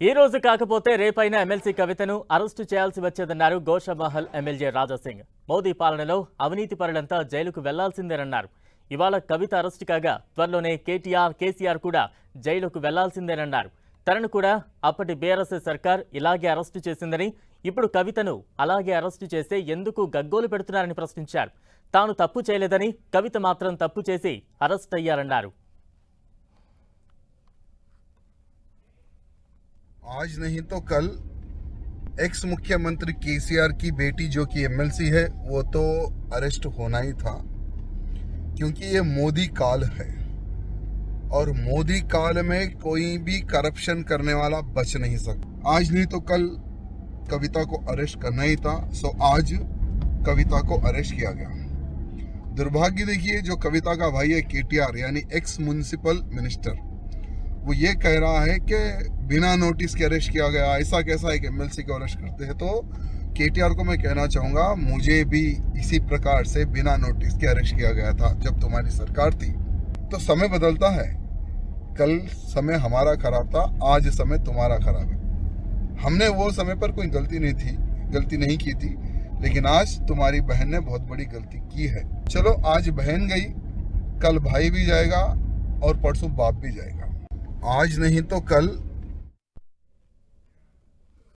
ఈ రోజు కాకపోతే రేపైనా ఎమ్మెల్సీ కవితను అరెస్టు చేయాల్సి వచ్చేదన్నారు గోషమహల్ ఎమ్మెల్యే రాజాసింగ్. మోదీ పాలనలో అవినీతి పరులంతా జైలుకు వెళ్ళాల్సిందేనన్నారు. ఇవాళ కవిత అరెస్టు కాగా త్వరలోనే కేటీఆర్ కేసీఆర్ కూడా జైలుకు వెళ్ళాల్సిందేనన్నారు. తనను కూడా అప్పటి బీఆర్ఎస్ఎస్ సర్కార్ ఇలాగే అరెస్టు చేసిందని ఇప్పుడు కవితను అలాగే అరెస్టు చేస్తే ఎందుకు గగ్గోలు పెడుతున్నారని ప్రశ్నించారు. తాను తప్పు చేయలేదని కవిత మాత్రం తప్పు చేసి అరెస్ట్ అయ్యారన్నారు. आज नहीं तो कल एक्स मुख्यमंत्री केसीआर की बेटी जो कि एमएलसी है, वो तो अरेस्ट होना ही था। क्योंकि ये मोदी काल है। और मोदी काल में कोई भी करप्शन करने वाला बच नहीं सकता। आज नहीं तो कल कविता को अरेस्ट करना ही था। सो आज कविता को अरेस्ट किया गया। दुर्भाग्य देखिए, जो कविता का भाई है केटीआर, यानी एक्स म्यूनिसिपल मिनिस्टर वो ये कह रहा है कि बिना नोटिस के अरेस्ट किया गया, ऐसा कैसा एक एमएलसी को अरेस्ट करते हैं? तो केटीआर को मैं कहना चाहूँगा, मुझे भी इसी प्रकार से बिना नोटिस के अरेस्ट किया गया था जब तुम्हारी सरकार थी। तो समय बदलता है। कल समय हमारा खराब था, आज समय तुम्हारा खराब है। हमने वो समय पर कोई गलती नहीं थी, गलती नहीं की थी, लेकिन आज तुम्हारी बहन ने बहुत बड़ी गलती की है। चलो, आज बहन गई, कल भाई भी जाएगा और परसों बाप भी जाएगा। आज नहीं तो कल